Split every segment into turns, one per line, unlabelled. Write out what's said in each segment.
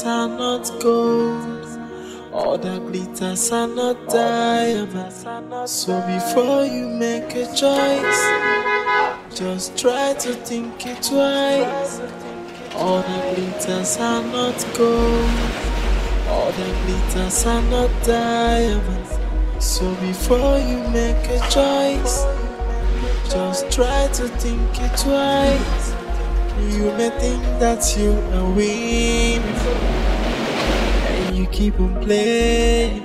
glitters are not gold. All the glitters are not diamonds. So before you make a choice, just try to think it twice. All the glitters are not gold. All the glitters are not diamonds. So before you make a choice, just try to think it twice. You may think that you are winning, and you keep on playing.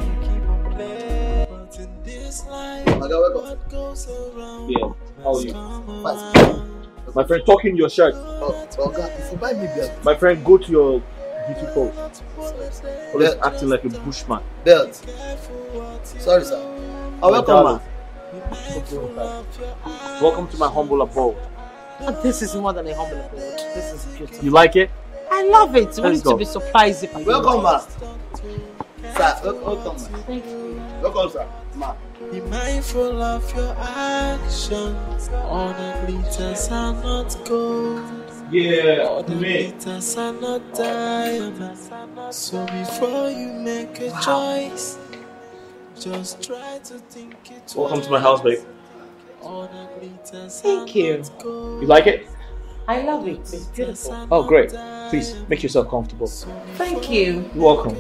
But in this life, what goes around
Yeah, how are you?
Fine.
My friend, talk in your shirt.
Oh, oh Oga, if you buy me belt,
My friend, go to your duty post. Always
Yeah.
acting like a bushman.
belt. Sorry, sir. Oh, welcome,
darling.
man.
Welcome to my humble abode.
This is more than a humble abode. This is beautiful.
You like it?
I love it. Wouldn't
go.
be surprised if I
Welcome, man. Sir, wel- welcome, man.
Thank you.
Welcome, sir. Man.
Be mindful of your actions. All the glitters are not gold.
Yeah,
All the glitters are not diamonds. So before you make a choice, just try to think it
Welcome to my house, babe.
All the glitters
Thank you.
You like it?
I love it. It's beautiful.
Oh, great. Please, make yourself comfortable.
Thank you.
You're welcome.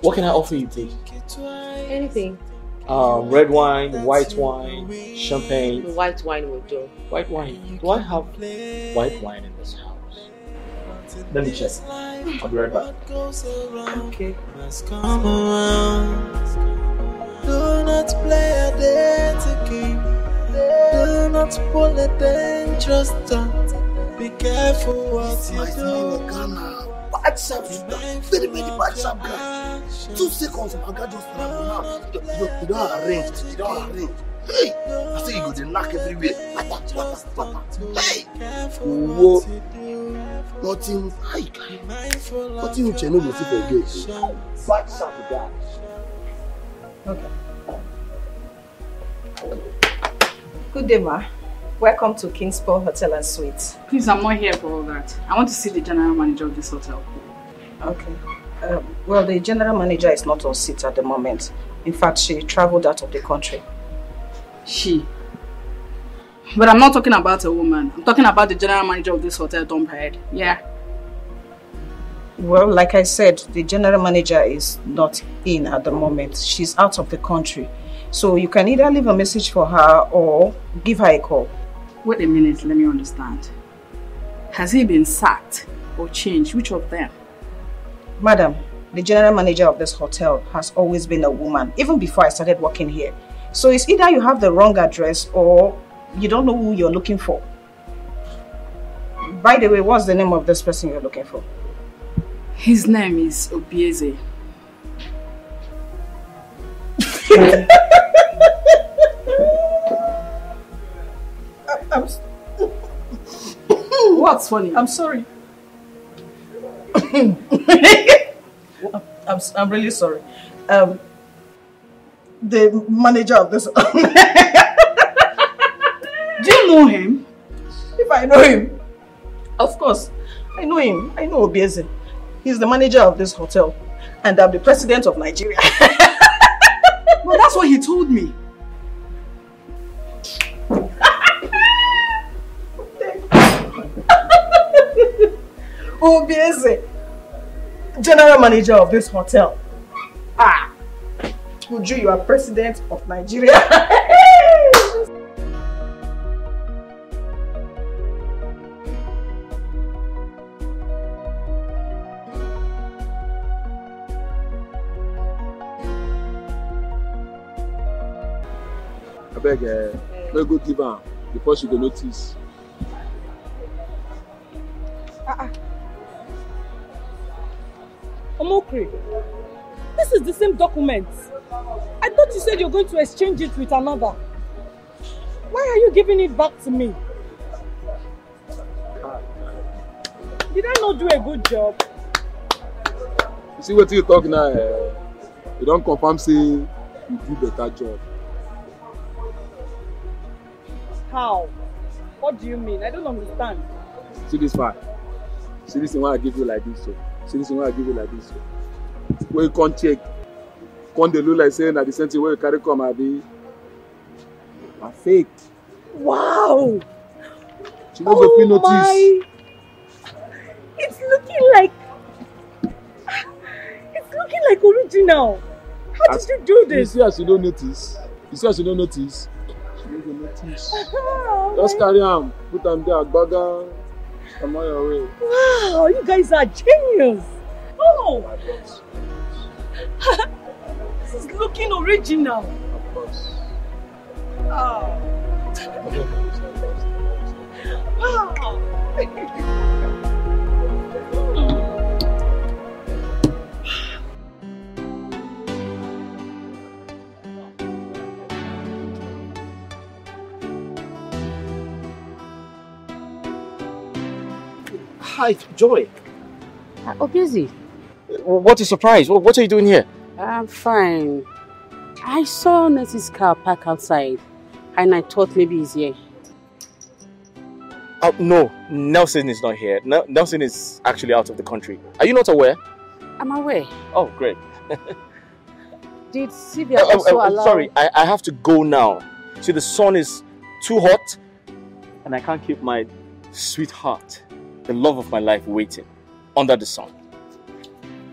What can I offer you, please?
Anything.
Um, red wine, white wine, champagne.
The white wine will do.
White wine. Do I have white wine in this house? Let me check. I'll be right back.
Okay.
Do not play a dirty game. Do not pull a dangerous stunt. Be careful what you do.
Bad service, very, very bad service. guy. Two seconds, my guy just travel now. You, you, you don't arrange. You don't arrange. Hey, I say you go to knock everywhere. Pata, pata, pata. Hey, whoa. Nothing. Hi, guy. Nothing you channel go see for gate. Bad service, guy.
Good day, ma. Welcome to Kingsport Hotel and Suites.
Please, I'm not here for all that. I want to see the general manager of this hotel.
Okay. Um, well, the general manager is not on seat at the moment. In fact, she traveled out of the country.
She. But I'm not talking about a woman. I'm talking about the general manager of this hotel, Tom Parade. Yeah.
Well, like I said, the general manager is not in at the moment. She's out of the country. So you can either leave a message for her or give her a call.
Wait a minute, let me understand. Has he been sacked or changed? Which of them?
Madam, the general manager of this hotel has always been a woman, even before I started working here. So it's either you have the wrong address or you don't know who you're looking for. By the way, what's the name of this person you're looking for?
His name is Obieze. What's funny?
I'm sorry. I'm, I'm really sorry. Um, the manager of this.
Do you know him?
if I know him, of course, I know him. I know Obieze. He's the manager of this hotel, and I'm the president of Nigeria.
Well, that's what he told me.
Obieze, general manager of this hotel. Ah, Uju, you are president of Nigeria.
abeg uh, no go give am before she go notice.
Omokri, this is the same document. I thought you said you're going to exchange it with another. Why are you giving it back to me? Did I not do a good job?
you see wetin you talk now uh, you don confirm say you do better job.
How? What do you mean? I don't understand.
see this file See this thing why I give you like this so. See this thing why I give you like this. Wey you come check. Come dey look like say na the same thing wey you carry come abi. Na fake.
Wow!
She no go fit notice.
my! It's looking like it's looking like original. How
As-
did you do
You
this?
see as you no notice? You see as you no notice? She no go notice.
Oh
Just carry am, put am there, agbaga, on your way.
Wow, you guys are genius. Oh, this is looking original.
Of course.
Oh, wow.
Hi, Joy.
Uh, oh, busy.
What a surprise. What what are you doing here?
I'm fine. I saw Nessie's car park outside and I thought maybe he's here.
Oh, no, Nelson is not here. Nel- Nelson is actually out of the country. Are you not aware?
I'm aware.
Oh, great.
Did Sylvia
Oh, oh,
also
oh,
allow...
sorry, I, I have to go now. See, the sun is too hot and I can't keep my sweetheart, the love of my life, waiting under the sun.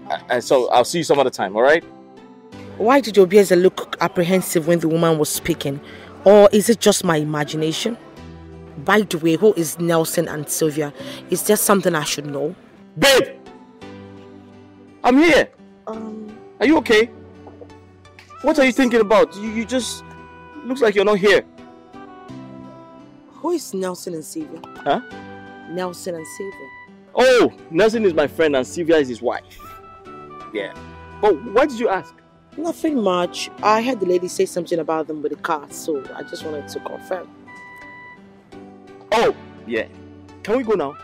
Uh, so I'll see you some other time, all right?
Why did Obieze look apprehensive when the woman was speaking? Or is it just my imagination? By the way, who is Nelson and Sylvia? Is there something I should know?
Babe! I'm here!
Um,
Are you okay? What are you thinking about? You, you just... Looks like you're not here.
who is Nelson and Sylvia?
Huh?
Nelson and Sylvia.
Oh, Nelson is my friend and Sylvia is his wife. Yeah. But why did you ask?
Nothing much. I heard the lady say something about them with the car, so I just wanted to confirm.
Oh, yeah. Can we go now?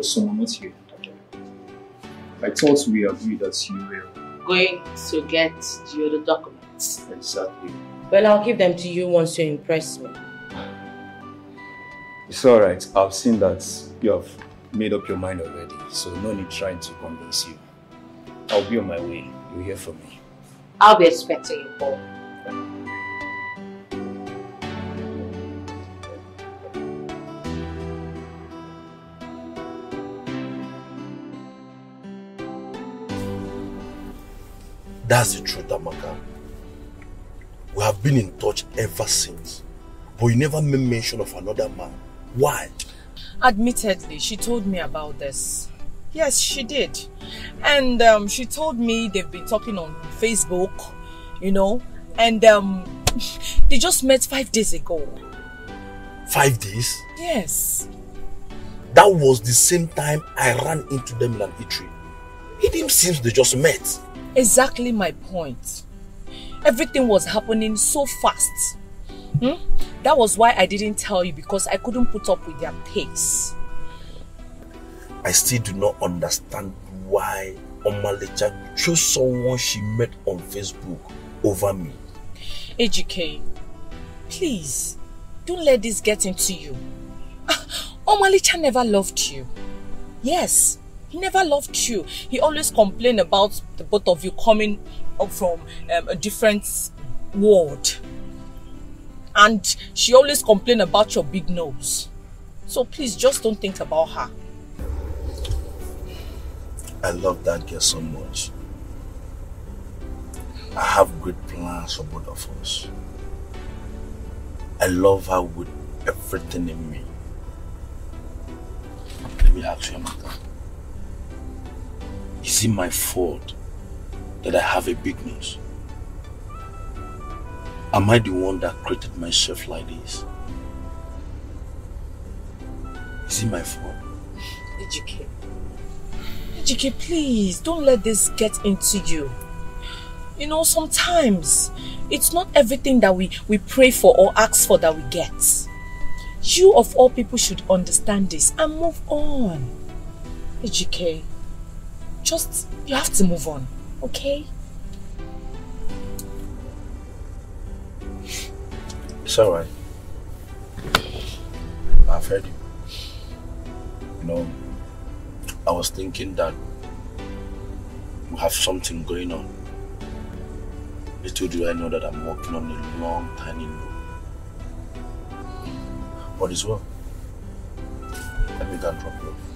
But someone not here. I thought we agreed that you were
Going to get you the documents.
exactly.
Well, I'll give them to you once you impress me.
It's alright. I've seen that you have made up your mind already, so no need trying to convince you. I'll be on my way. You'll hear from me.
I'll be expecting you, Paul.
That's the truth, Amaka. We have been in touch ever since. But you never made mention of another man. Why?
Admittedly, she told me about this. Yes, she did. And um, she told me they've been talking on Facebook, you know, and um, they just met five days ago.
Five days?
Yes.
That was the same time I ran into them in an eatery. It didn't seem they just met.
Exactly my point. Everything was happening so fast. Hmm? That was why I didn't tell you because I couldn't put up with their pace.
I still do not understand why Omalicha chose someone she met on Facebook over me.
Ejike, please, don't let this get into you. Omalicha never loved you. Yes, he never loved you. He always complained about the both of you coming up from um, a different world. And she always complained about your big nose. So please just don't think about her.
I love that girl so much. I have great plans for both of us. I love her with everything in me. Let me ask you, Amaka. Is it my fault that I have a big nose? Am I the one that created myself like this? Is it my fault?
Ejike. Ejike, please, don't let this get into you. You know, sometimes it's not everything that we, we pray for or ask for that we get. You of all people should understand this and move on. Ejike, just, you have to move on, okay?
It's alright. I've heard you. You know, I was thinking that you have something going on. Little do I know that I'm working on a long, tiny load. But it's well. Let me go drop you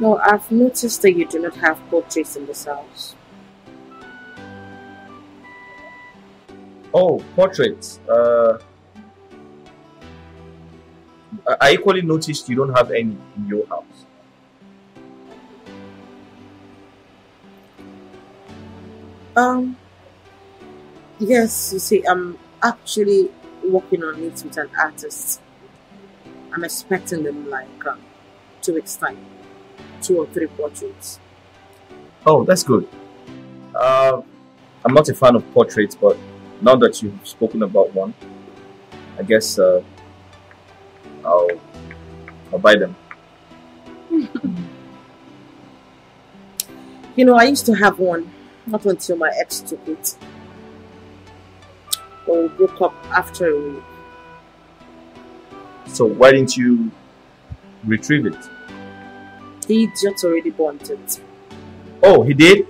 You
know, I've noticed that you do not have portraits in this house.
Oh, portraits. Uh, I- equally noticed you don't have any in your house.
Um, yes, you see, I'm actually working on it with an artist. I'm expecting them like um, two weeks' time, two or three portraits.
Oh, that's good. Uh, I'm not a fan of portraits, but now that you've spoken about one, I guess uh, I'll I'll buy them.
You know, I used to have one, not until my ex took it. But we broke up after a week.
So why didn't you retrieve it?
The idiot already burnt it.
Oh, he did.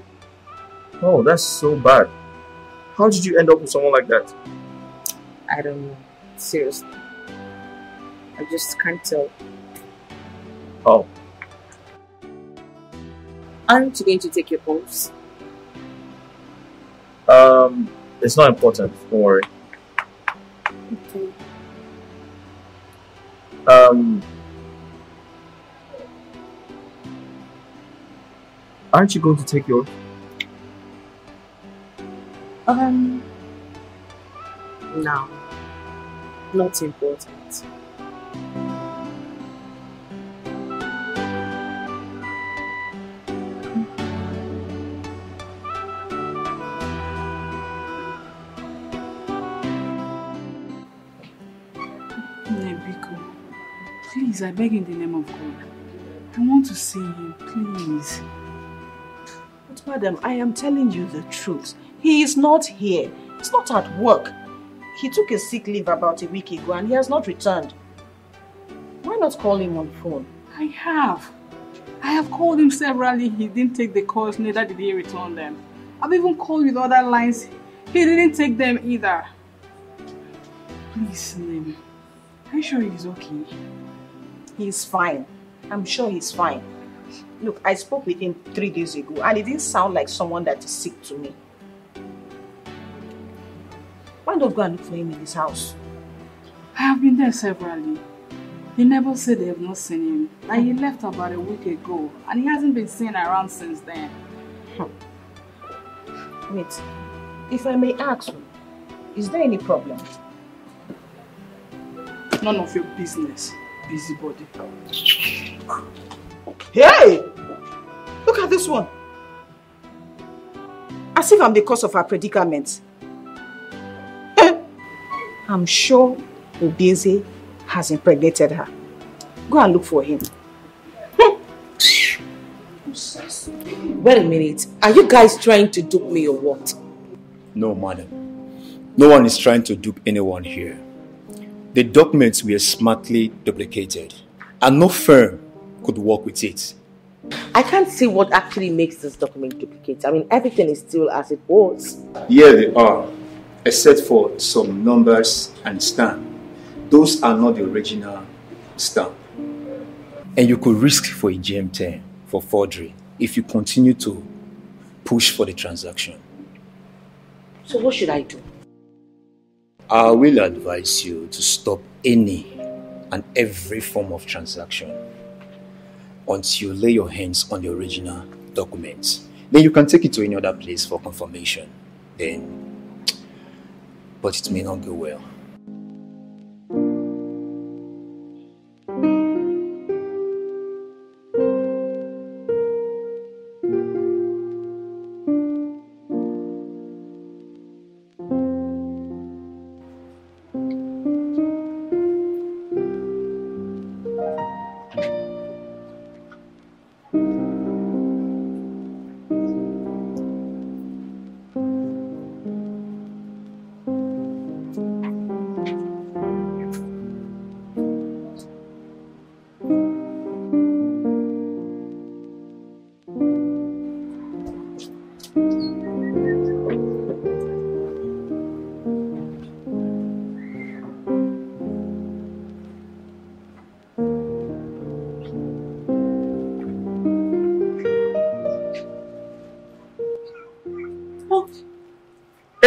Oh, that's so bad. How did you end up with someone like that?
I don't know. Seriously. I just can't tell.
Oh,
Aren't you going to take your pulse?
um, it's not important. Don't worry.
Okay.
Um, aren't you going to take yours?
Um, no. Not important.
Nebiko, please, I beg in the name of God. I want to see him, please.
But madam, I am telling you the truth. He is not here. He's not at work. He took a sick leave about a week ago and he has not returned. Why not call him on phone?
I have. I have called him severally. He didn't take the calls, neither did he return them. I've even called with other lines. He didn't take them either. Please, Nim. Are you sure he's okay?
He's fine. I'm sure he's fine. Look, I spoke with him three days ago and it didn't sound like someone that is sick to me. Why don't go and look for him in his house?
I have been there severally. He never said they have not seen him. Like he left about a week ago and he hasn't been seen around since then. Hmm.
Wait, if I may ask, is there any problem?
None of your business, busybody.
Hey! Look at this one. As if I'm the cause of her predicament. Eh, I'm sure Obieze has impregnated her. Go and look for him.
Wait a minute. Are you guys trying to dupe me or what?
No, madam. No one is trying to dupe anyone here. The documents were smartly duplicated, and no firm could work with it.
I can't see what actually makes this document duplicate. I mean, everything is still as it was.
Yeah, they are, except for some numbers and stamp. those are not the original stamp. And you could risk for a GM10 for forgery if you continue to push for the transaction.
So what should I do?
I will advise you to stop any and every form of transaction until you lay your hands on the original document. Then you can take it to any other place for confirmation. Then, but it may not go well.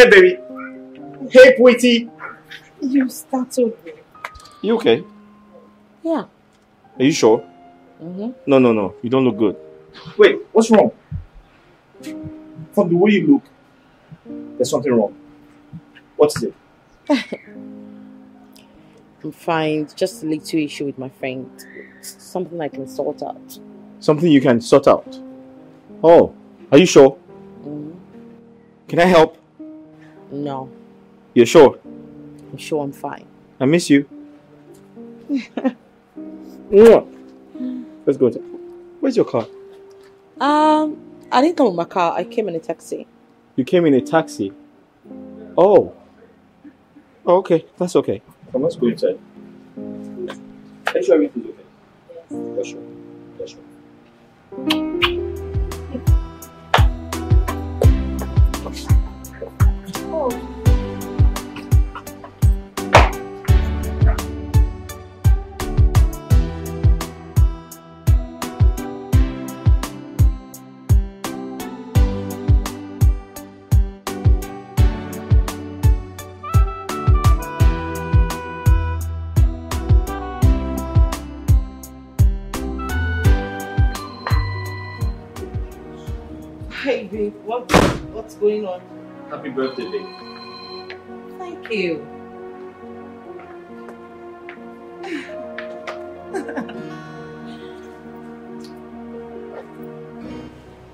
Hey, baby. Hey, Pretty.
You startled me.
You okay?
Yeah.
Are you sure?
Mm-hmm.
No, no, no. You don't look good. Wait, what's wrong? From the way you look, there's something wrong. What is it?
I'm fine. Just a little issue with my friend. Something I can sort out.
Something you can sort out. Oh, are you sure?
Mm.
Can I help?
No,
You're sure?
I'm sure I'm fine.
I miss you. Let's go. Where's your car?
Um, I didn't come with my car. I came in a taxi.
You came in a taxi. Oh. Oh, okay. That's okay. Come, let's go inside. Are you sure everything's okay? Yes. sure. Yes, sure.
Going on?
Happy birthday, babe.
Thank you.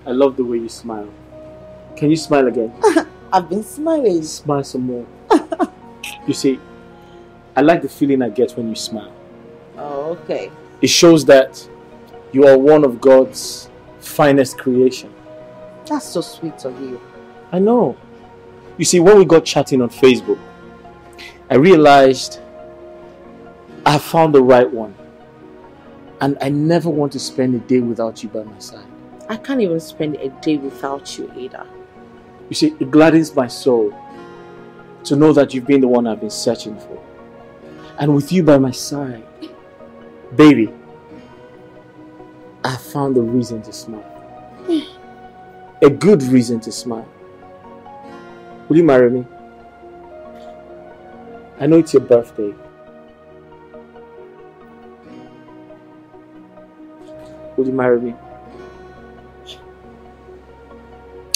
I love the way you smile. Can you smile again?
I've been smiling.
Smile some more. you see, I like the feeling I get when you smile.
Oh, okay.
It shows that you are one of God's finest creation.
That's so sweet of you.
I know. You see, when we got chatting on Facebook, I realized I found the right one. And I never want to spend a day without you by my side.
I can't even spend a day without you either.
You see, it gladdens my soul to know that you've been the one I've been searching for. And with you by my side, baby, I found a reason to smile. A good reason to smile. Will you marry me? I know it's your birthday. Will you marry me?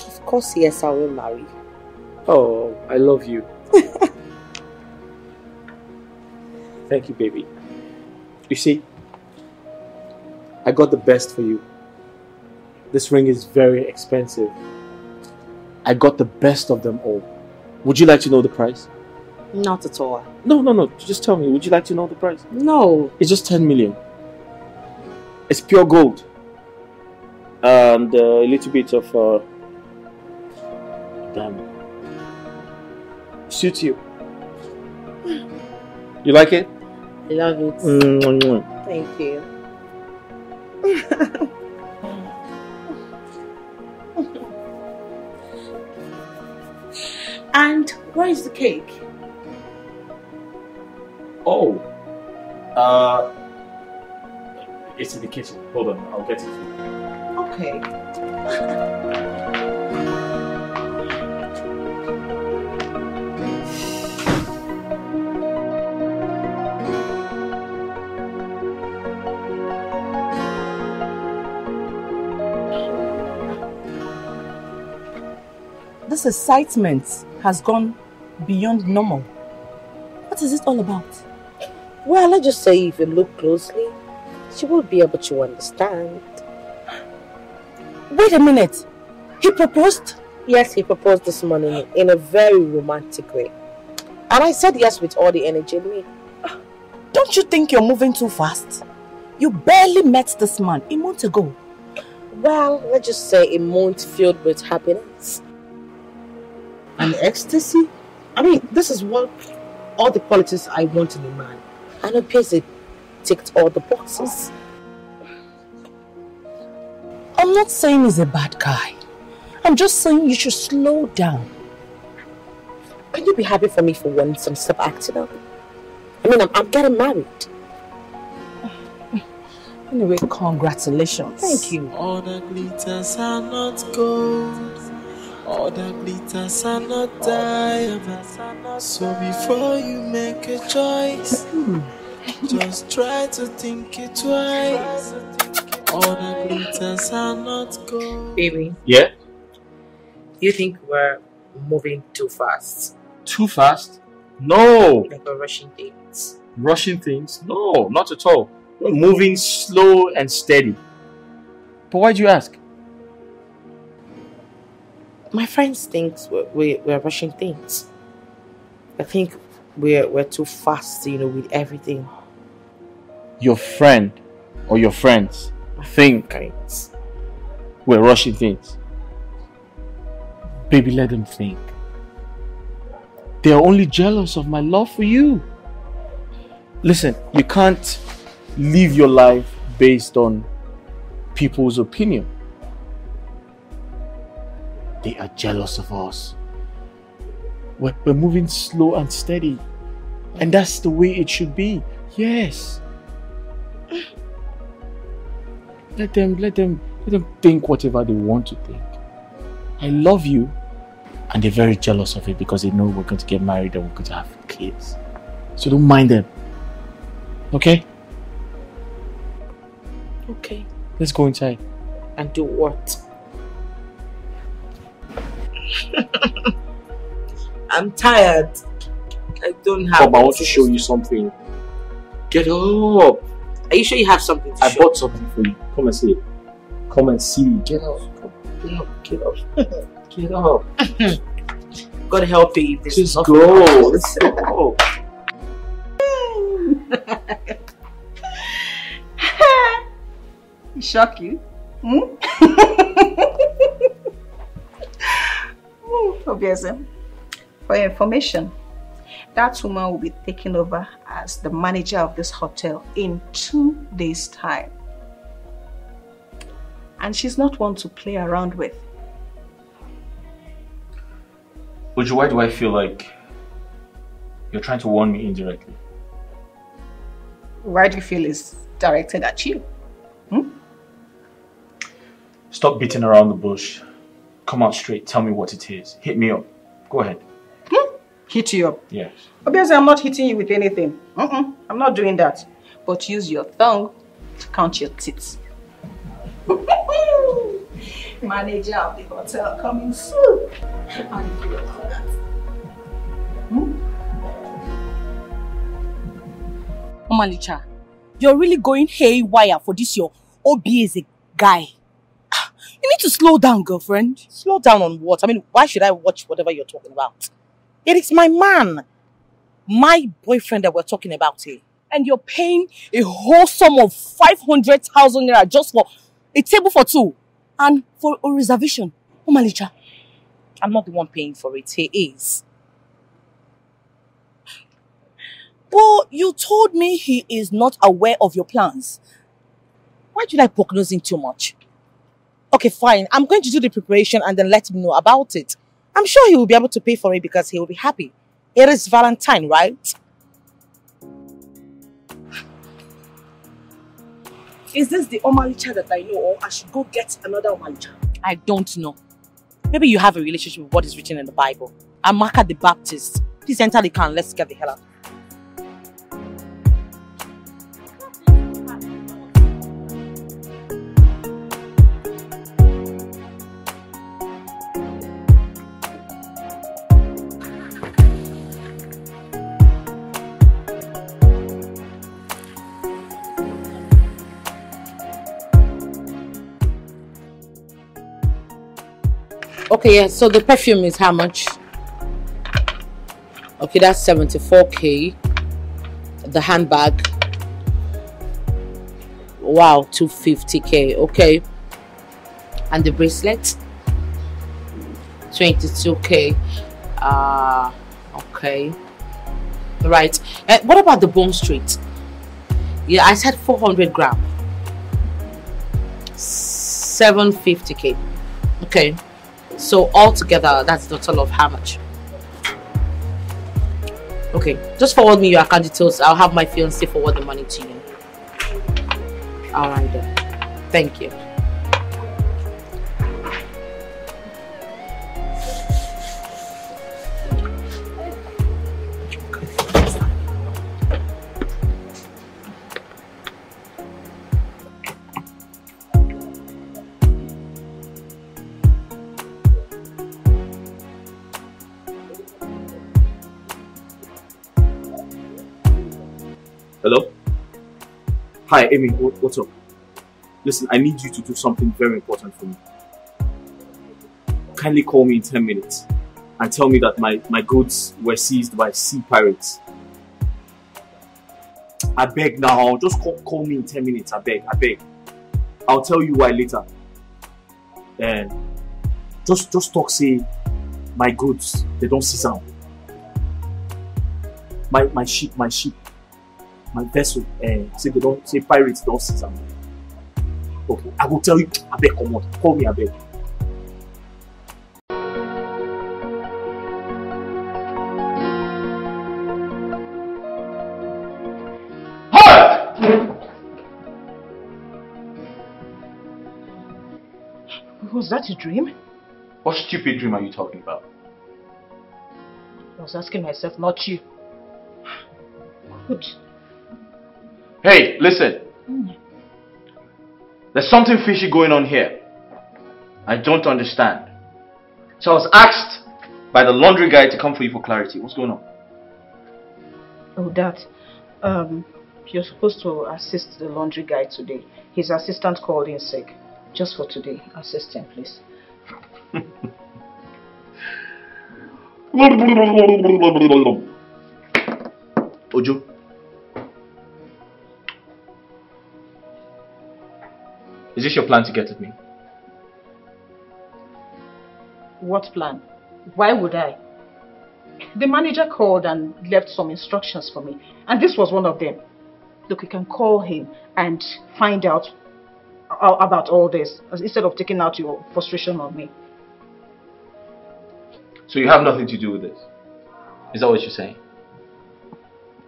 Of course, yes, I will marry.
Oh, I love you. Thank you, baby. You see, I got the best for you. This ring is very expensive. I got the best of them all. Would you like to know the price?
Not at all.
No, no, no. Just tell me. Would you like to know the price?
No.
It's just 10 million. It's pure gold. And uh, a little bit of uh, diamond. Suits you. You like it?
I love it.
Mm-hmm.
Thank you. and where is the cake?
Oh, Uh, it's in the kitchen. Hold on, I'll get it for you.
Okay.
This excitement has gone beyond normal. What is it all about?
Well, let's just say if you look closely, she will be able to understand.
Wait a minute. He proposed?
Yes, he proposed this morning in a very romantic way. And I said yes with all the energy in me.
Don't you think you're moving too fast? You barely met this man a month ago.
Well, let's just say a month filled with happiness. And ecstasy? I mean, this is what all the qualities I want in a man. And it appears it ticked all the boxes.
I'm not saying he's a bad guy. I'm just saying you should slow down.
Can you be happy for me for once and stop acting up? I mean, I'm, I'm getting married.
Anyway, congratulations.
Thank you.
All the glitters are not gold. All the glitters are not diamonds. So before you make a choice, just try to think it twice. All the glitters are not gold.
Baby,
Yeah?
you think we're moving too fast?
Too fast? No!
Like we're rushing things.
Rushing things? No, not at all. We're moving slow and steady. But why'd you ask?
My friends think we're, we, we're rushing things. I think we're, we're too fast, you know, with everything.
Your friend or your friends think we're rushing things. Baby, let them think. They're only jealous of my love for you. Listen, you can't live your life based on people's opinion. They are jealous of us. We're, we're moving slow and steady. And that's the way it should be. Yes. Let them let them let them think whatever they want to think. I love you. And they're very jealous of it because they know we're going to get married and we're going to have kids. So don't mind them. Okay?
Okay.
Let's go inside.
And do what? I'm tired. I don't have.
Bob, I want to show you something. Get up.
Are you sure you have something to
I
show?
bought something for you. Come and see it. Come and see. Get up. Get up. Get up. Get up.
God help you if this is
Just
not
go. Let's go.
Shock you? Hmm? Hmm, Obviously. For your information, that woman will be taking over as the manager of this hotel in two days' time. And she's not one to play around with.
Uju, why do I feel like you're trying to warn me indirectly?
Why do you feel it's directed at you?
Stop beating around the bush. Come out straight. Tell me what it is. Hit me up. Go ahead. Hmm?
Hit you up.
Yes.
Obviously, I'm not hitting you with anything. Mm-mm, I'm not doing that. But use your tongue to count your tits. Manager of the hotel coming soon. And you know that. Hmm?
Omalicha, you're really going haywire for this your OB as a guy. You need to slow down, girlfriend.
Slow down on what? I mean, why should I watch whatever you're talking about? It is my man. My boyfriend that we're talking about here.
And you're paying a whole sum of 500,000 naira just for a table for two and for a reservation. Omalicha,
I'm not the one paying for it. He is.
but you told me he is not aware of your plans.
Why do you like prognosing too much? Okay, fine. I'm going to do the preparation and then let him know about it. I'm sure he will be able to pay for it because he will be happy. It is Valentine, right?
Is this the Omalicha that I know or I should go get another Omalicha?
I don't know. Maybe you have a relationship with what is written in the Bible. I'm Maka the Baptist. Please enter the car and let's get the hell out. Okay, yeah, so the perfume is how much? Okay, that's 74k. The handbag. Wow, 250k. Okay. And the bracelet? 22k. Uh okay. Right. Uh, what about the Bone Straight? Yeah, I said 400 gram. 750k. Okay. So altogether, that's the total of how much? Okay, just forward me your account details. I'll have my fiance forward the money to you. Alright then. Thank you.
Hi, Amy. What, what's up? Listen, I need you to do something very important for me. Kindly call me in 10 minutes and tell me that my, my goods were seized by sea pirates. I beg now. Just call, call me in 10 minutes. I beg. I beg. I'll tell you why later. And just just talk say my goods they don't seize am. My my ship my ship my vessel uh, say they don't say pirates don't seize am. Okay, I will tell you abeg comot call me abeg.
Was that a dream?
What stupid dream are you talking about?
I was asking myself, not you. Good.
Hey, listen. There's something fishy going on here. I don't understand. So I was asked by the laundry guy to come for you for clarity. What's going on?
Oh, that. Um, you're supposed to assist the laundry guy today. His assistant called in sick. Just for today. Assist him, please.
Ojo. Is this your plan to get at me?
What plan? Why would I? The manager called and left some instructions for me, and this was one of them. Look, you can call him and find out about all this instead of taking out your frustration on me.
So you have nothing to do with this? Is that what you're saying?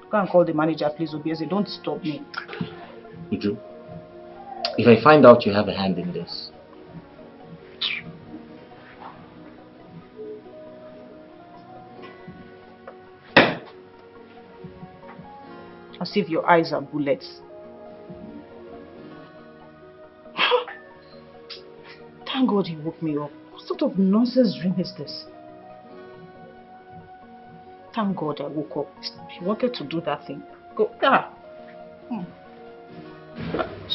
Go and call the manager, please, Obieze. Don't stop me.
Uju, if I find out you have a hand in this,
As if your eyes are bullets. Thank God you woke me up. What sort of nonsense dream is this? Thank God I woke up. He wanted to do that thing. Go, ah. Hmm.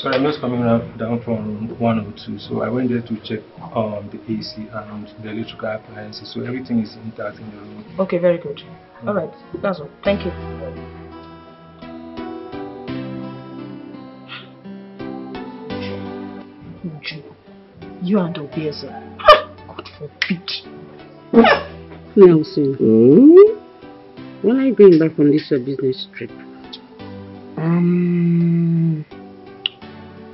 Sorry, I'm just coming ra- down from 102, so I went there to check um, the AC and the electrical appliances, so everything is intact in the room.
Okay, very good. All right, that's all. Thank you. Uju, you and Obieze. God forbid.
Nelson, when are you going back from this your business trip?
Um,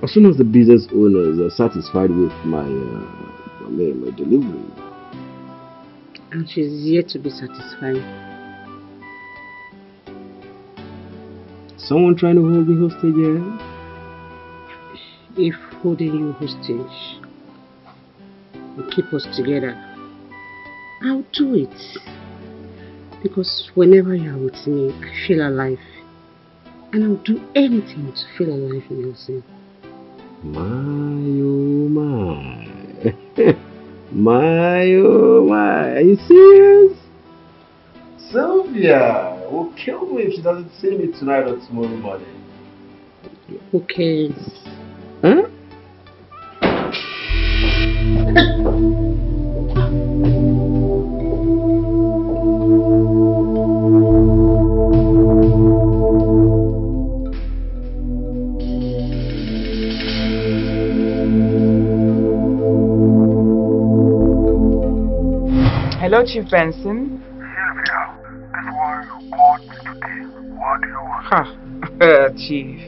as soon as the business owners are satisfied with my uh, my, my delivery,
And she's yet to be satisfied.
someone trying to hold me hostage here.
if holding you hostage will keep us together, I'll do it. Because whenever you are with me, I feel alive. And I'll do anything to feel alive, Nelson.
My oh my. my oh my. Are you serious? Sylvia will kill me if she doesn't see me tonight or tomorrow morning.
Who cares?
Huh?
Hello, Chief Benson. Huh. Chief,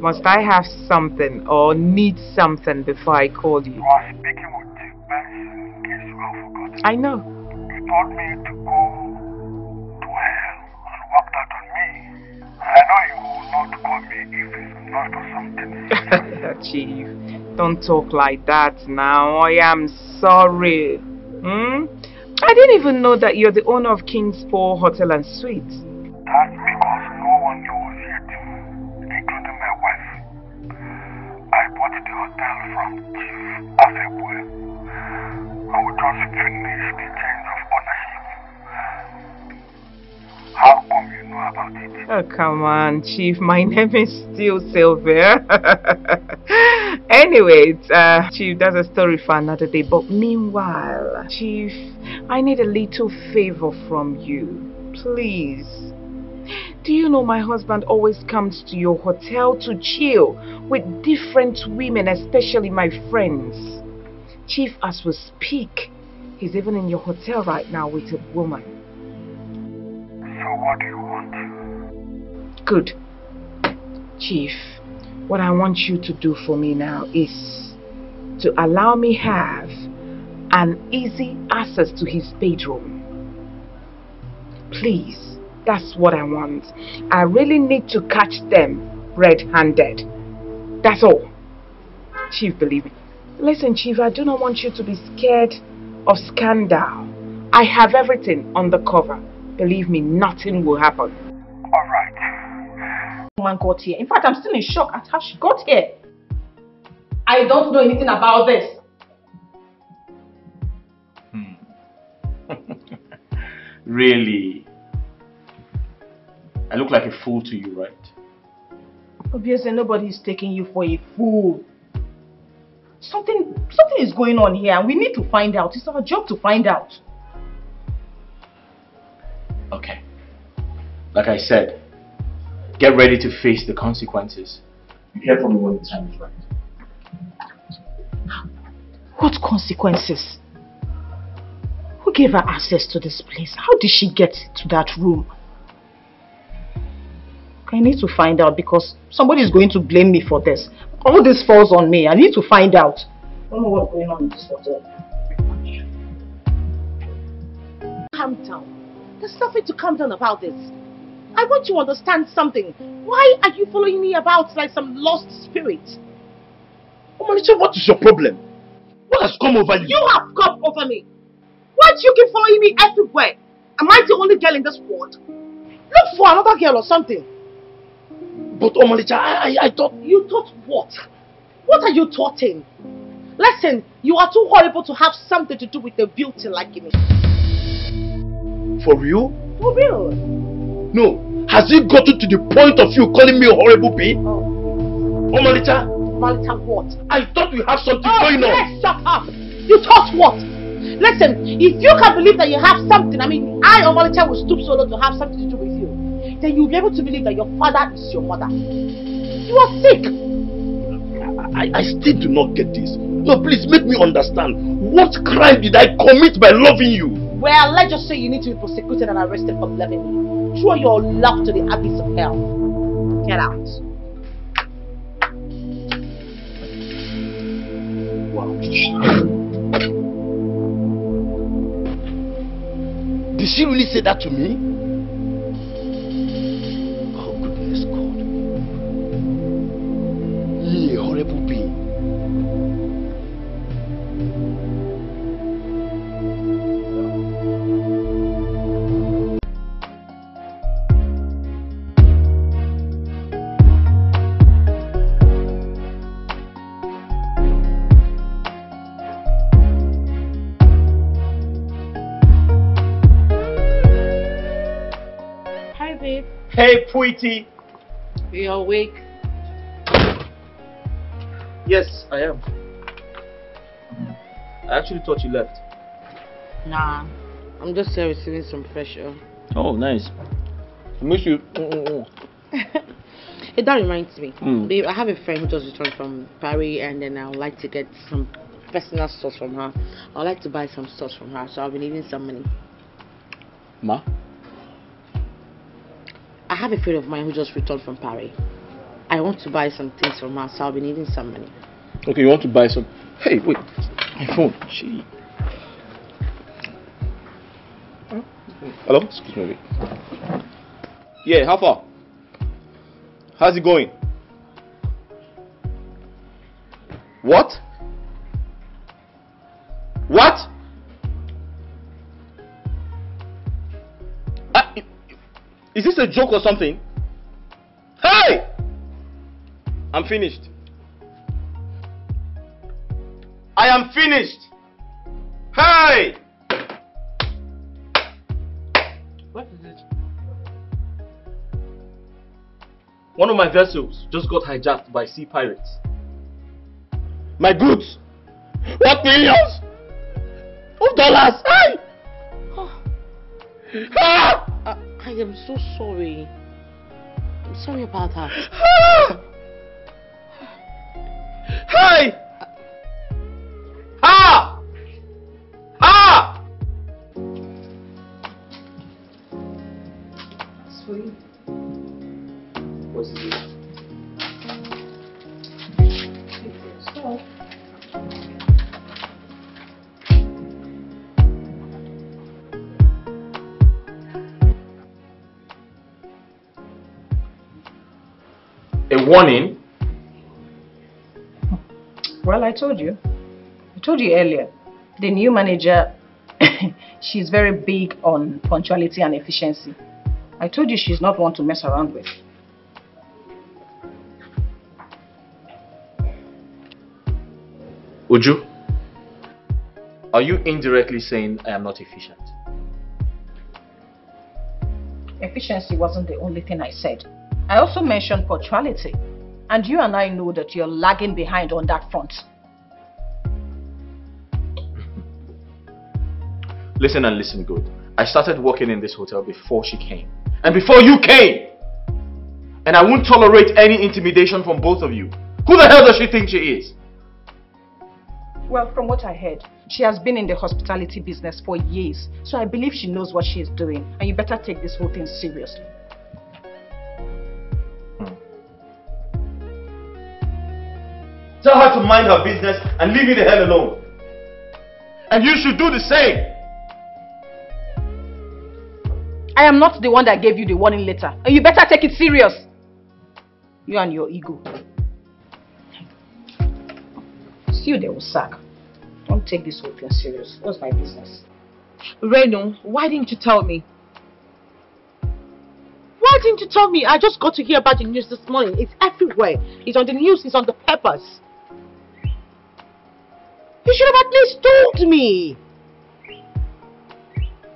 must I have something or need something before I call you?
You are speaking with Chief Benson in case you have forgotten.
I know.
You told me to go to hell and work that on me. I know you will not call me if it's not for something.
Chief, don't talk like that now. I am sorry. I didn't even know that you're the owner of King's Paw Hotel and Suites.
That's because no one knows yet, including my wife. I bought the hotel from Chief Afebwe and we just finished the change of ownership. How come you know about it?
Oh, come on, Chief. My name is still Sylvia. anyway, uh, Chief, that's a story for another day. But meanwhile, Chief, I need a little favor from you. Please. Do you know my husband always comes to your hotel to chill with different women, especially my friends? Chief, as we speak, he's even in your hotel right now with a woman.
So what do you want?
Good. Chief, what I want you to do for me now is to allow me have an easy access to his bedroom. Please, that's what I want. I really need to catch them red-handed. That's all. Chief, believe me. Listen, Chief, I do not want you to be scared of scandal. I have everything on the cover. Believe me, nothing will happen. Alright.
woman got here. In fact, I'm still in shock at how she got here. I don't know anything about this.
Really? I look like a fool to you, right?
Obviously, nobody is taking you for a fool. Something, something is going on here, and we need to find out. It's our job to find out.
Okay. Like I said, get ready to face the consequences. You hear from me when the time is right.
What consequences? Gave her access to this place? How did she get to that room? I need to find out because somebody is going to blame me for this. All this falls on me. I need to find out. I don't know what's going on in this hotel.
Calm down. There's nothing to calm down about this. I want you to understand something. Why are you following me about like some lost spirit?
Omalicha, what is your problem? What has come over you?
You have come over me. Why you keep following me everywhere? Am I the only girl in this world? Look for another girl or something.
But Omalicha, I, I, I thought...
You thought what? What are you thoughting? Listen, you are too horrible to have something to do with a beauty like me.
For real?
For real?
No. Has it gotten to the point of you calling me a horrible bee?
Oh.
Omalicha?
Malita what?
I thought we have something
oh,
going on.
Yes, shut up. You thought what? Listen, if you can believe that you have something, I mean, I, Omalicha, will stoop so low to have something to do with you, then you'll be able to believe that your father is your mother. You are sick.
I, I still do not get this. No, please make me understand. What crime did I commit by loving you?
Well, let's just say you need to be prosecuted and arrested for loving me. Throw your love to the abyss of hell. Get out.
Did she really say that to me?
Pwiti.
You're awake.
Yes, I am. I actually thought you left.
Nah, I'm just here receiving some fresh air.
Oh, nice. I miss you.
Hey, that reminds me.
Mm.
Babe, I have a friend who just returned from Paris and then I would like to get some personal stuff from her. I would like to buy some stuff from her, so I'll be needing some money.
Ma?
I have a friend of mine who just returned from Paris. I want to buy some things from her, so I'll be needing some money.
Okay, you want to buy some? Hey, wait. My phone. Gee. Hello? Excuse me. Yeah, how far? How's it going? What? What? Is this a joke or something? Hey! I'm finished. I am finished. Hey!
What is it?
One of my vessels just got hijacked by sea pirates. My goods! What millions of dollars? Hey! Ah!
I am so sorry. I'm sorry about that.
Ah! Warning?
Well, I told you. I told you earlier. The new manager, she's very big on punctuality and efficiency. I told you she's not one to mess around with.
Uju, are you indirectly saying I am not efficient?
Efficiency wasn't the only thing I said. I also mentioned punctuality. And you and I know that you're lagging behind on that front.
Listen and listen good. I started working in this hotel before she came. And before you came! And I won't tolerate any intimidation from both of you. Who the hell does she think she is?
Well, from what I heard, she has been in the hospitality business for years. So I believe she knows what she is doing. And you better take this whole thing seriously.
Tell her to mind her business and leave me the hell alone. And you should do the same.
I am not the one that gave you the warning letter. And you better take it serious. You and your ego. See you they will sack. Don't take this whole thing serious. What's my business?
Reno, why didn't you tell me? Why didn't you tell me? I just got to hear about the news this morning. It's everywhere. It's on the news, it's on the papers. You should have at least told me.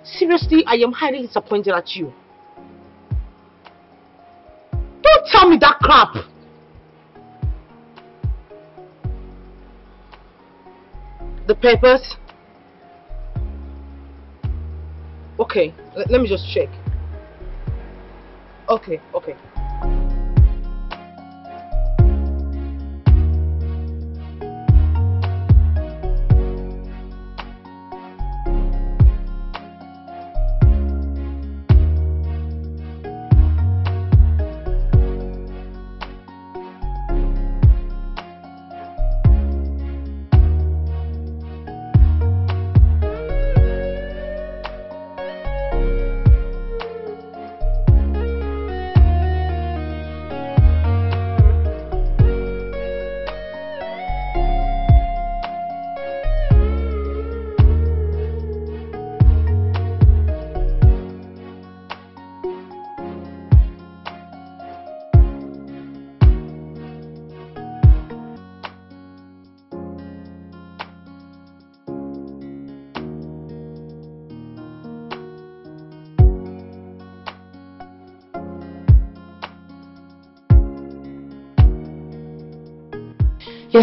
Seriously, I am highly disappointed at you. Don't tell me that crap. The papers? Okay, let, me just check. Okay, okay.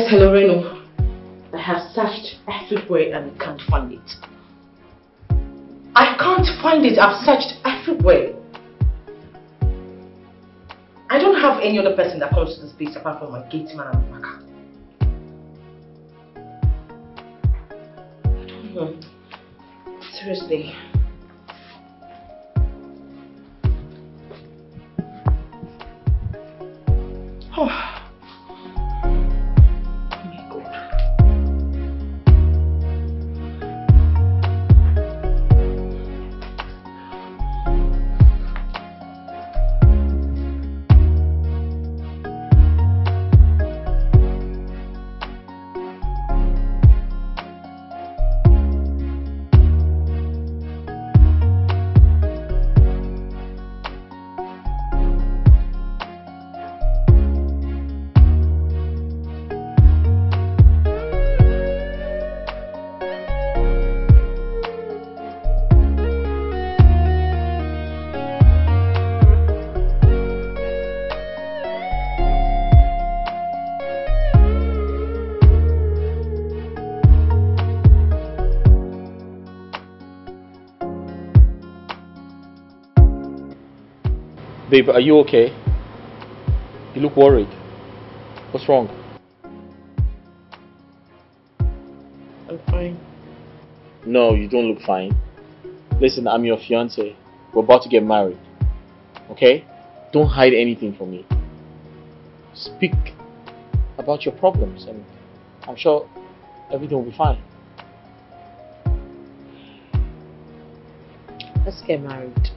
Hello, Reno. I have searched everywhere and can't find it. I can't find it. I've searched everywhere. I don't have any other person that comes to this place apart from my gate man and Maka. I don't know. Seriously. Oh.
Babe, are you okay? You look worried. What's wrong?
I'm fine.
No, you don't look fine. Listen, I'm your fiance. We're about to get married. Okay? Don't hide anything from me. Speak about your problems, and I'm sure everything will be fine.
Let's get married.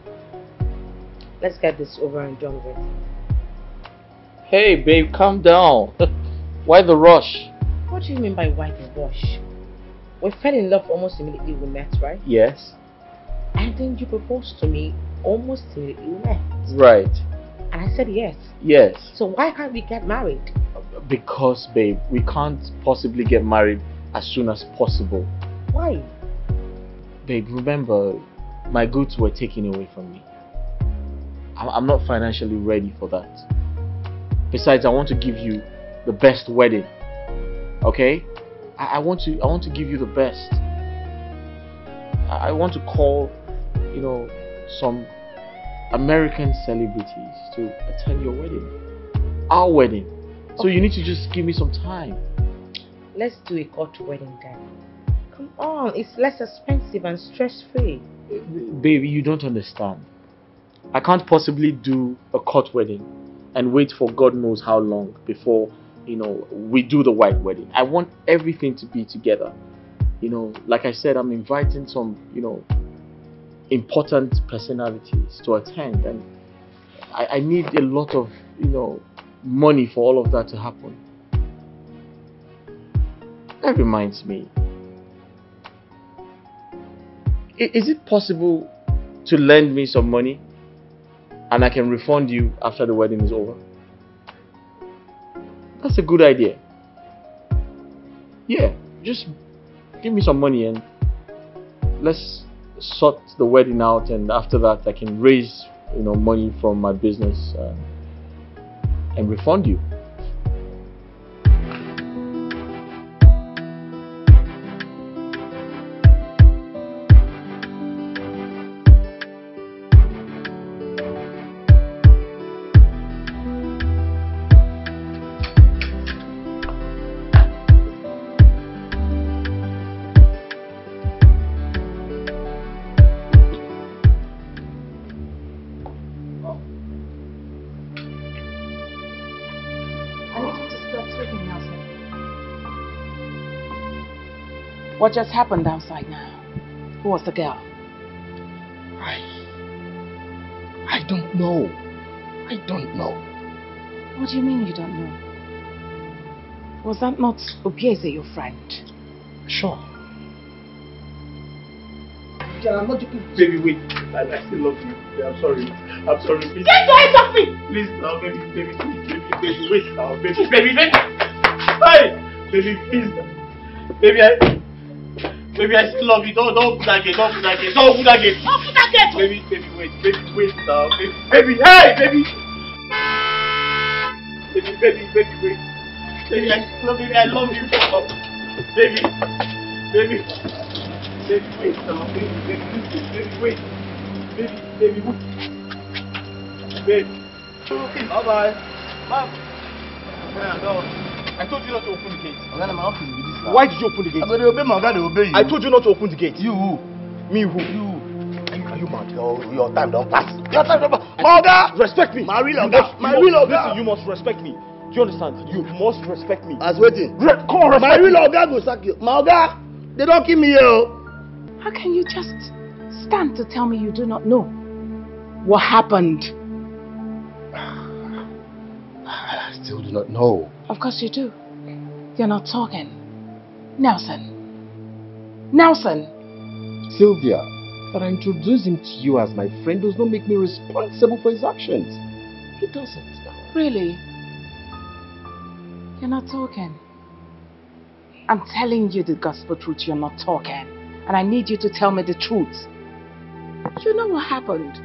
Let's get this over and done with.
Hey, babe, calm down. Why the rush?
What do you mean by why the rush? We fell in love almost immediately we met, right?
Yes.
And then you proposed to me almost immediately we met.
Right.
And I said yes.
Yes.
So why can't we get married?
Because, babe, we can't possibly get married as soon as possible.
Why?
Babe, remember, my goods were taken away from me. I'm I'm not financially ready for that. Besides, I want to give you the best wedding. Okay? I, I want to I want to give you the best. I, I want to call, you know, some American celebrities to attend your wedding. Our wedding. So you need to just give me some time.
Let's do a court wedding then. Come on, it's less expensive and stress free.
Baby, you don't understand. I can't possibly do a court wedding and wait for God knows how long before, you know, we do the white wedding. I want everything to be together. You know, like I said, I'm inviting some, you know, important personalities to attend and I, I need a lot of, you know, money for all of that to happen. That reminds me. Is it possible to lend me some money and I can refund you after the wedding is over? That's a good idea. Yeah, just give me some money and let's sort the wedding out and after that I can raise you know money from my business uh, and refund you.
What just happened outside now? Who was the girl?
I I don't know. I don't know.
What do you mean you don't know? Was that not Obieze, your friend?
Sure.
Yeah, I'm not joking. Baby, wait. I, I still love you. Yeah, I'm sorry. I'm sorry. Please.
Get your hands off me!
Please, now, baby, baby, please, baby, baby, wait now, baby, baby, baby. Hey, baby, please. Baby, I, baby, I still love you. Don't, don't put that gate. Don't put that gate. Don't put that gate.
Don't put that gate.
Baby, baby, wait, baby, wait now, baby, baby, hey, baby. Baby, baby, baby, wait. Baby, I love you. I love you. Baby, baby, baby, wait, now, baby, baby, listen, baby, wait, baby, baby, wait, baby. Okay, bye bye. Bye. Yeah, no. I told you not to open the gate.
Oga, na my office be this now.
Why did you open the gate?
I go dey obey my oga dey obey you.
I told you not to open the gate.
You who?
Me who?
You. Are you, are you mad? Your, your time don pass. Your time don pass. My oga!
Respect me.
My real
You
oga. My
you
real
must-
oga.
Listen, you must respect me. Do you understand? You must respect me.
As wetin?
Re- come on,
My
respect
real
me.
oga go sack you. My oga, they don kill me here.
How can you just stand to tell me you do not know what happened?
I still do not know.
Of course you do. You're not talking. Nelson. Nelson.
Sylvia, that I introduce him to you as my friend does not make me responsible for his actions. He doesn't.
Really? You're not talking. I'm telling you the gospel truth, you're not talking. And I need you to tell me the truth. You know what happened?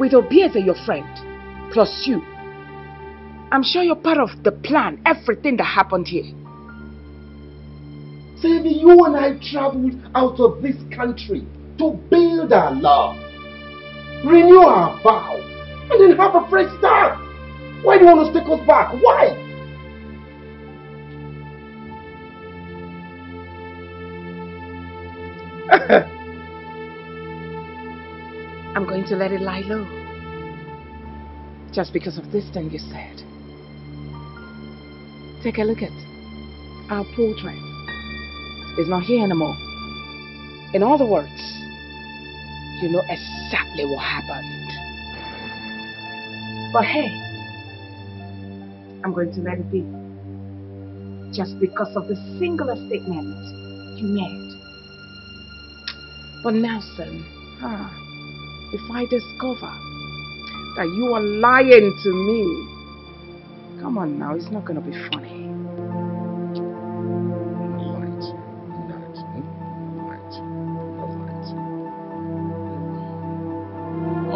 With Obieze, your friend, plus you. I'm sure you're part of the plan, everything that happened here.
Sylvia, you and I traveled out of this country to build our love, renew our vow, and then have a fresh start. Why do you want to take us back? Why?
I'm going to let it lie low. Just because of this thing you said. Take a look at our portrait. It's not here anymore. In other words, you know exactly what happened. But hey, I'm going to let it be. Just because of the singular statement you made. But Nelson, huh, if I discover that you are lying to me, come on now, it's not going to be funny.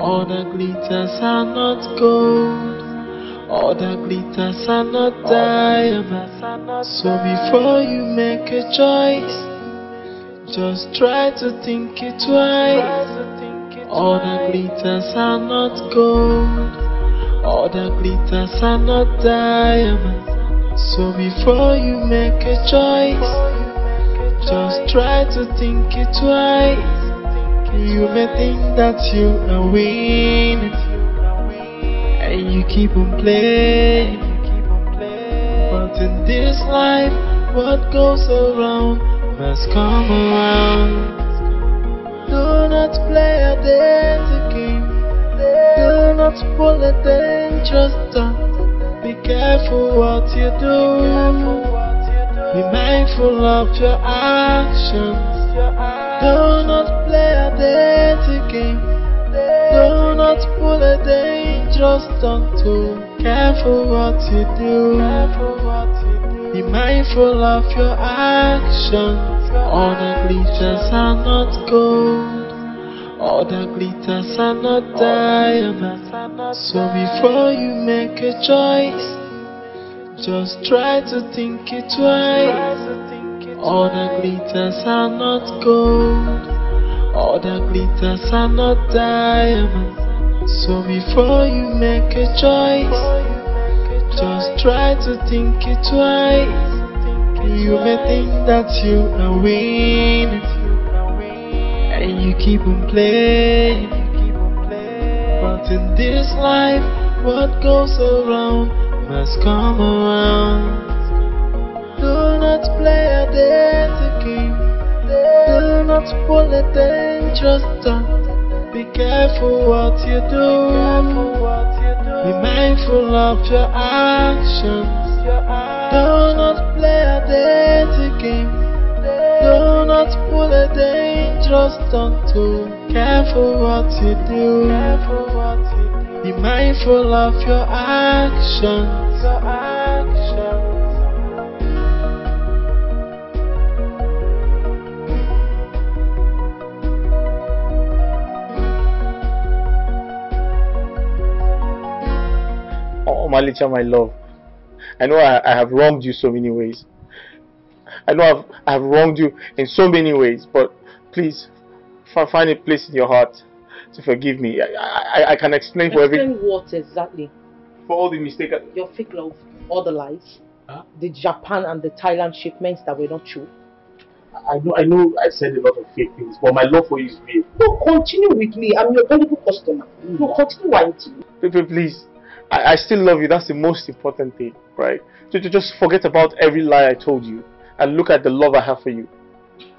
All the glitters are not gold. All the glitters are not diamonds. So before you make a choice, just try to think it twice. All the glitters are not gold. All the glitters are not diamonds. So before you make a choice, just try to think it twice. You may think that you are winning, and you keep on playing. But in this life, what goes around must come around. Do not play a dirty game. Do not pull a dangerous stunt. Be careful what you do. Be mindful of your actions. Do not play a dirty game. Do not pull a dangerous stunt. Careful what you do. Be mindful of your actions. All the glitters are not gold. All the glitters are not diamonds. So before you make a choice, just try to think it twice. All the glitters are not gold. All that glitters are not diamonds. So before you make a choice, just try to think it twice. You may think that you are winning, and you keep on playing. But in this life, what goes around must come around. Do not play a dirty not pull a dangerous stunt. Be careful what you do. Be mindful of your actions. Do not play a dirty game. Do not pull a dangerous stunt. Too careful what you do. Be mindful of. Your actions.
Oh, Malicha, my love. I know I, I have wronged you so many ways. I know I've, I have wronged you in so many ways, but please fi- find a place in your heart to forgive me. I, I, I can explain for every
Explain what exactly?
for all the mistakes.
Your fake love, all the lies, the Japan and the Thailand shipments that were not true.
I know I know I said a lot of fake things, but my love for you is real.
No, continue with me. I'm your valuable customer. No, continue lying to me.
Pepe, please. I, I still love you. That's the most important thing, right? To, to just forget about every lie I told you and look at the love I have for you.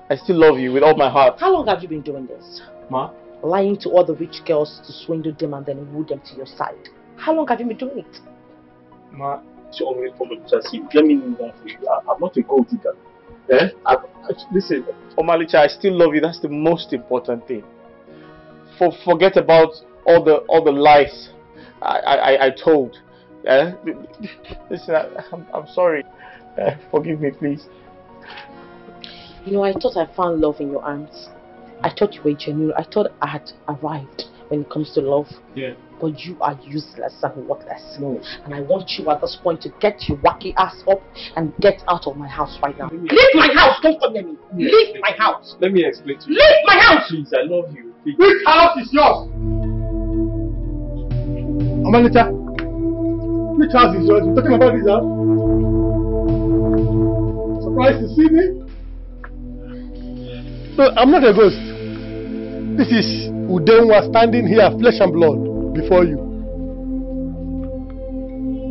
I still love you with all my heart.
How long have you been doing this?
Ma?
Lying to all the rich girls to swindle them and then woo them to your side. How long have you been doing it?
Ma, so only for me to see. Let me know that for you. I, I'm not a gold digger. Eh? I, I, listen, Omalicha, I still love you. That's the most important thing. For forget about all the all the lies I I, I told. Eh? Listen, I, I'm I'm sorry. Eh, forgive me, please.
You know, I thought I found love in your arms. I thought you were genuine. I thought I had arrived when it comes to love.
Yeah.
But you are useless and worthless. No. And I want you at this point to get your wacky ass up and get out of my house right now. Leave my house! Don't come near me! Leave my house!
Let me explain to you.
Leave my house!
Please, I love you. Please.
Which house is yours? Omalicha, which house is yours? You're talking about this house? Surprised to see me? No, I'm not a ghost. This is Udenwa standing here, flesh and blood, before you.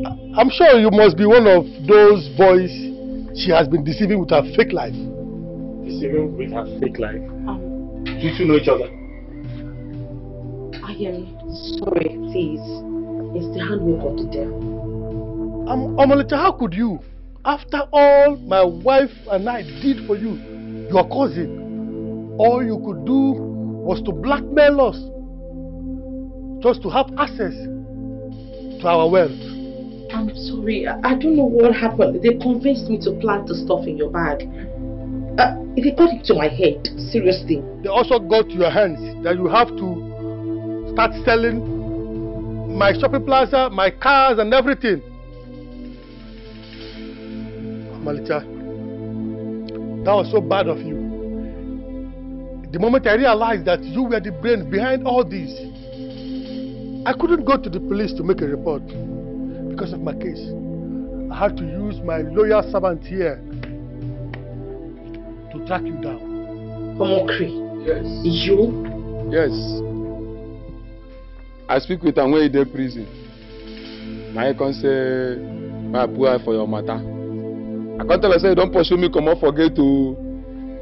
I- I'm sure you must be one of those boys she has been deceiving with her fake life.
Deceiving with her fake life. Um, you two know each other.
I am sorry, please. It's the handwork of the devil.
Um, Omalicha, how could you? After all my wife and I did for you, your cousin, all you could do was to blackmail us just to have access to our wealth.
I'm sorry. I I don't know what happened. They convinced me to plant the stuff in your bag. Uh, they got it to my head. Seriously.
They also got to your hands that you have to start selling my shopping plaza, my cars, and everything. Omalicha, that was so bad of you. The moment I realized that you were the brain behind all this, I couldn't go to the police to make a report because of my case. I had to use my loyal servant here to track you down.
Omokri.
Yes.
You?
Yes. I speak with am when he dey prison. Na him come say I put eye for your matter. I come tell am say you don pursue me comot for gate o.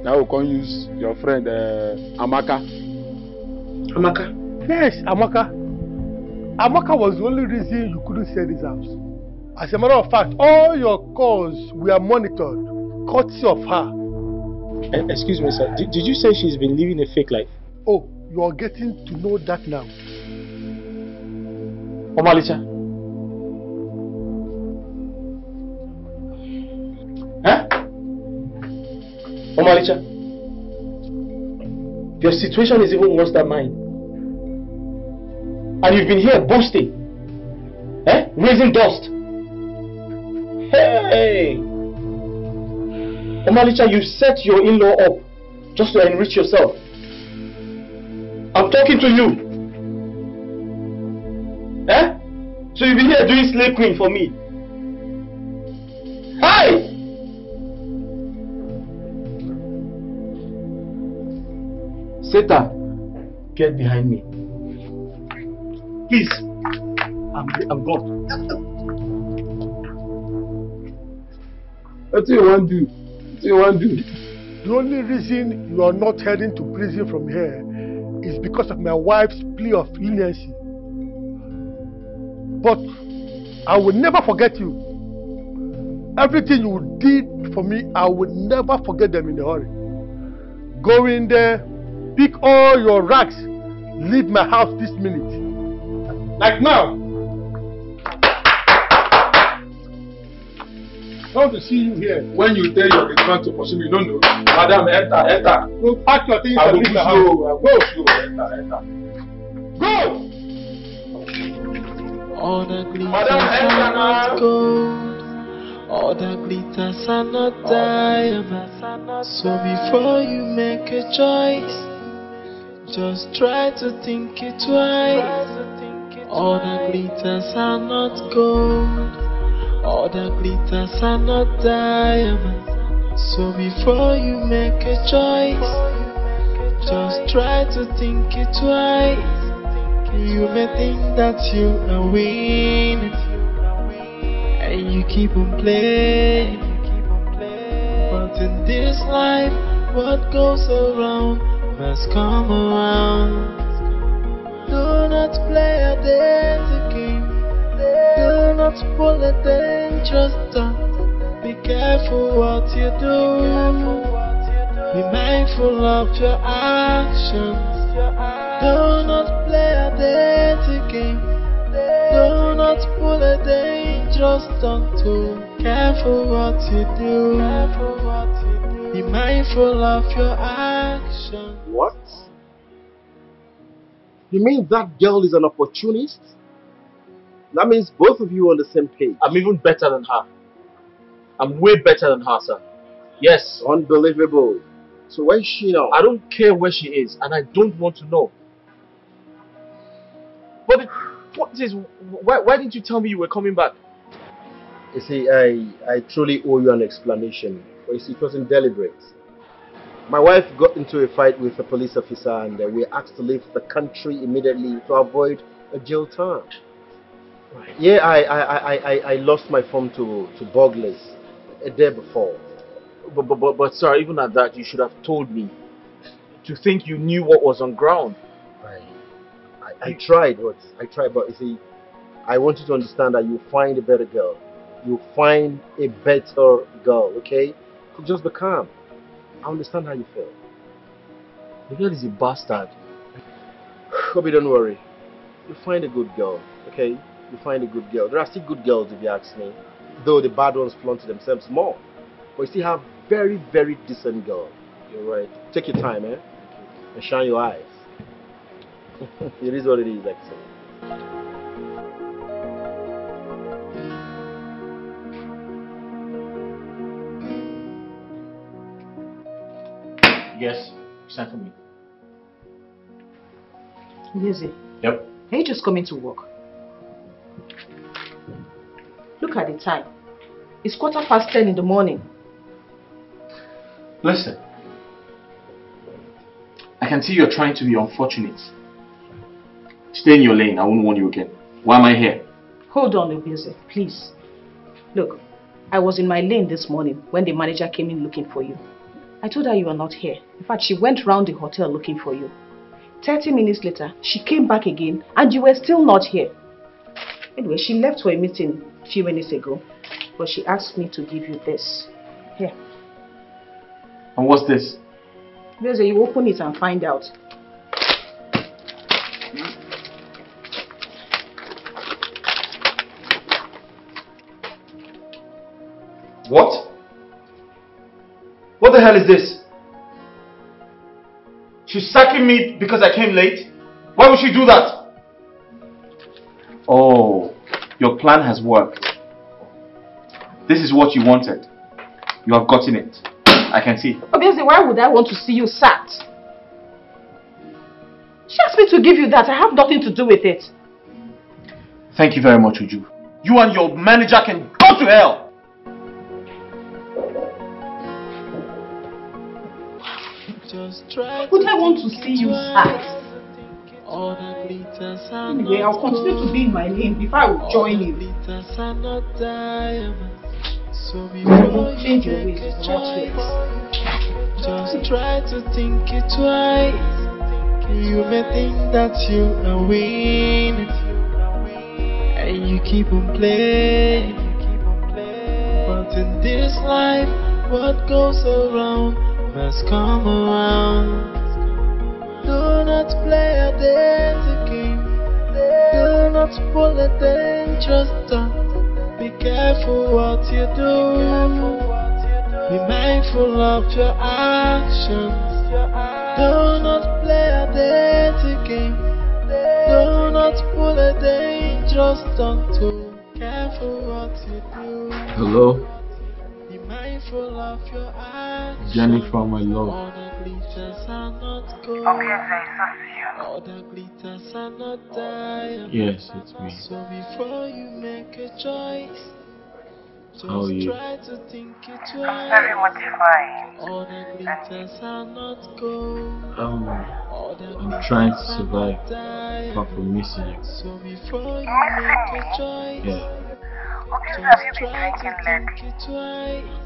Na I go come use your friend uh, Amaka.
Amaka?
Yes, Amaka. Amaka was the only reason you couldn't sell this house. As a matter of fact, all your calls were monitored, courtesy of her.
Eh, excuse me, sir. Did, did you say she's been living a fake life?
Oh, you are getting to know that now.
Omalicha. Huh? Omalicha. Your situation is even worse than mine. And you've been here boasting. Eh? Raising dust. Hey! Omalicha, you set your in-law up just to enrich yourself. I'm talking to you. Eh? So you'll be here doing slave queen for me. Hi! Satan, get behind me. Please. I'm, I'm gone.
What do you want to do? What do you want to do? The only reason you are not heading to prison from here is because of my wife's plea of leniency. But I will never forget you. Everything you did for me, I will never forget them in a hurry. Go in there, pick all your rags, leave my house this minute. Like now. want to see you here.
When you tell your return to pursue me, no no. Madam, enter, enter.
Go pack your things
I
and leave the house.
you. I will. Enter, enter.
All the glitters are not gold. All that glitters are not diamonds. So before you make a choice, just try to think it twice. All the glitters are not gold. All that glitters are not diamonds. So before you make a choice, just try to think it twice. You may think that you are winning, and you keep on playing. But in this life, what goes around must come around. Do not play a dirty game. Do not pull a dangerous stunt. Be careful what you do. Be mindful of your actions. Do not play a dirty game. Do not pull a dangerous stunt. Too careful what you do. Be mindful of your actions.
What? You mean that girl is an opportunist? That means both of you are on the same page.
I'm even better than her. I'm way better than her, sir. Yes.
Unbelievable. So where is she now?
I don't care where she is, and I don't want to know. But what is? Why, why didn't you tell me you were coming back?
You see, I, I truly owe you an explanation. But see, it wasn't deliberate. My wife got into a fight with a police officer and uh, we were asked to leave the country immediately to avoid a jail term. Yeah, I, I, I, I, I lost my phone to, to burglars a day before.
But, but, but, but, sir, even at that, you should have told me. To think you knew what was on ground.
I, tried, but I tried, but you see, I want you to understand that you find a better girl. You find a better girl, okay? So just be calm. I understand how you feel.
The girl is a bastard.
Kobe, don't worry. You find a good girl, okay? You find a good girl. There are still good girls, if you ask me. Though the bad ones flaunt themselves more. But you still have very, very decent girl. You're right. Take your time, eh? And shine your eyes. it is what it is, actually.
Yes, sent for me.
Lizzie,
Yep.
are you just coming to work? Look at the time. It's quarter past ten in the morning.
Listen. I can see you're trying to be unfortunate. Stay in your lane. I won't warn you again. Why am I here?
Hold on, Obieze, please. Look, I was in my lane this morning when the manager came in looking for you. I told her you were not here. In fact, she went round the hotel looking for you. 30 minutes later, she came back again and you were still not here. Anyway, she left for a meeting a few minutes ago, but she asked me to give you this. Here.
And what's this?
There's you open it and find out.
What? What the hell is this? She's sacking me because I came late? Why would she do that? Oh, your plan has worked. This is what you wanted. You have gotten it. I can see.
Obviously, why would I want to see you sacked? She asked me to give you that. I have nothing to do with it.
Thank you very much, Uju. You and your manager can go to hell!
Would I want to see you sacked?
All the glitters are
Anyway, I'll continue to be in my lane before I will join you.
glitters are not diamonds. So
You
before
change your ways, ways.
choice, just try to think it twice. You may think that you are winning, and you keep on playing. But in this life, what goes around must come around. Do not play a dirty game. Do not pull a dangerous stunt. Be careful what you do. Be mindful of your actions. Do not play a dirty game. Do not pull a dangerous stunt. Too careful what you do.
Hello?
Glitters are not diamonds.
Yes, it's me.
So before you make a choice, just
How are you?
try to think it twice. very much fine. All that glitters are not gold.
Um, I'm trying to survive apart from missing you.
So before you make a choice,
Yeah.
just try to think it twice. You may think that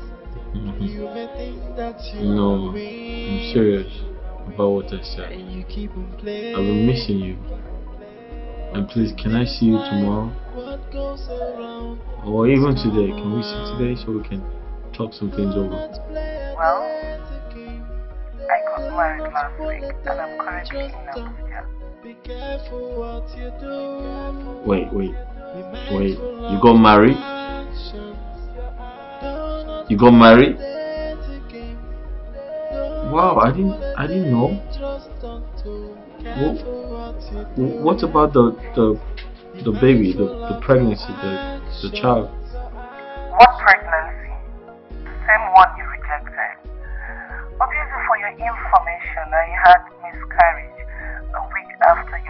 Mm-hmm. you
No,
are
I'm serious about what I said.
and you keep on playing.
I've been missing you. And please, can I see you tomorrow?
What goes around
Or even today? Can we see today so we can talk some things over?
Well, I got married last week and I'm currently in Abuja.
Be careful what you do.
Wait, wait, wait. You got married? You got married? Wow, I didn't, I didn't know. What, what about the the the baby, the, the pregnancy, the the child?
What pregnancy? The same one you rejected. Obviously, for your information, I had miscarriage a week after your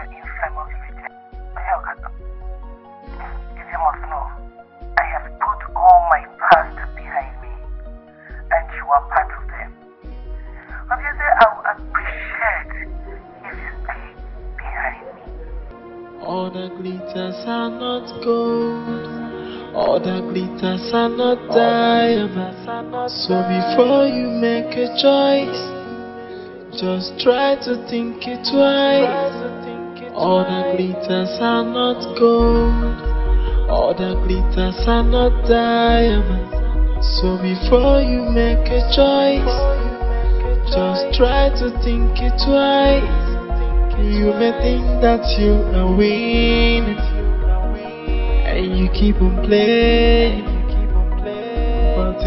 are
not diamonds. Oh so before you make a choice, just try to think it twice. All the glitters are not gold. All the glitters are not diamonds. So before you make a choice, just try to think it twice. You may think that you are winning, and you keep on playing.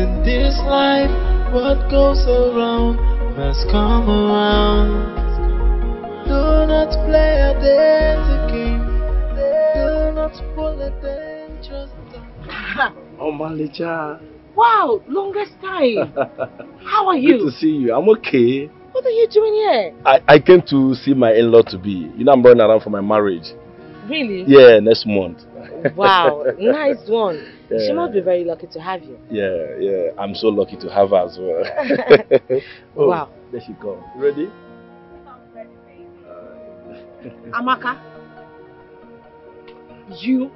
But in this life, what goes around must come around. Do not play a dirty game. Do not pull a dangerous
Oh, Malicha.
Wow, longest time. How are you?
Good to see you. I'm okay.
What are you doing here?
I, I came to see my in-law to be. You know, I'm running around for my marriage.
Really?
Yeah, next month.
Wow, nice one. She must be very lucky to have you.
Yeah, yeah. I'm so lucky to have her as well. oh,
Wow.
There she comes. Ready?
Amaka, you.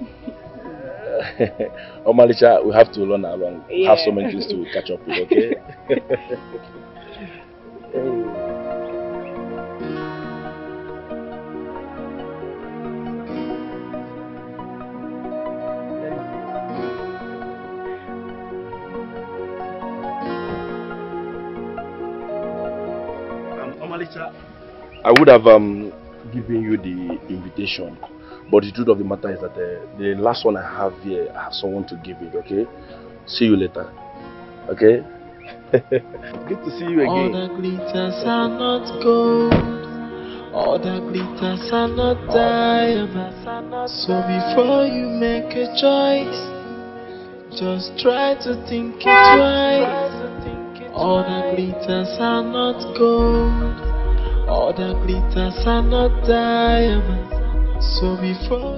oh, Malisha, we have to run along. We have so many things to catch up with, okay? Um, Omalicha, I would have um, given you the invitation, but the truth of the matter is that uh, the last one I have here, I have someone to give it, okay? See you later, okay? Good to see you again.
All the glitters are not gold. All the glitters are not diamonds. So before you make a choice, just try to think it twice. All the glitters are not gold. All the glitters are not diamonds. So before